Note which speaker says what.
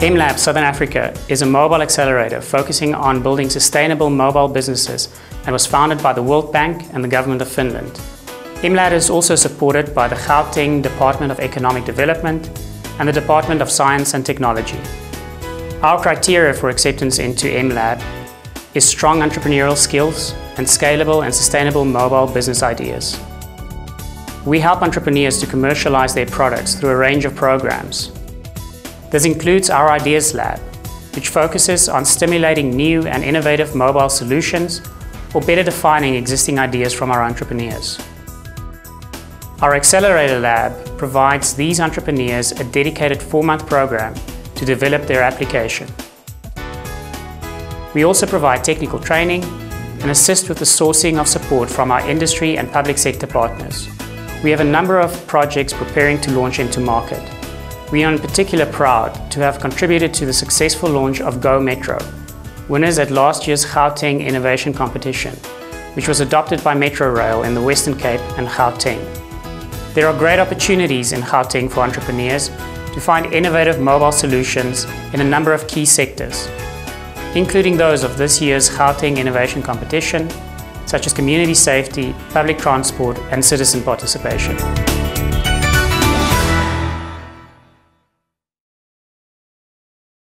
Speaker 1: MLab Southern Africa is a mobile accelerator focusing on building sustainable mobile businesses and was founded by the World Bank and the Government of Finland. MLab is also supported by the Gauteng Department of Economic Development and the Department of Science and Technology. Our criteria for acceptance into MLab is strong entrepreneurial skills and scalable and sustainable mobile business ideas. We help entrepreneurs to commercialize their products through a range of programs. This includes our Ideas Lab, which focuses on stimulating new and innovative mobile solutions or better defining existing ideas from our entrepreneurs. Our Accelerator Lab provides these entrepreneurs a dedicated four-month program to develop their application. We also provide technical training and assist with the sourcing of support from our industry and public sector partners. We have a number of projects preparing to launch into market. We are in particular proud to have contributed to the successful launch of Go Metro, winners at last year's Gauteng Innovation Competition, which was adopted by Metro Rail in the Western Cape and Gauteng. There are great opportunities in Gauteng for entrepreneurs to find innovative mobile solutions in a number of key sectors, including those of this year's Gauteng Innovation Competition, such as community safety, public transport and citizen participation.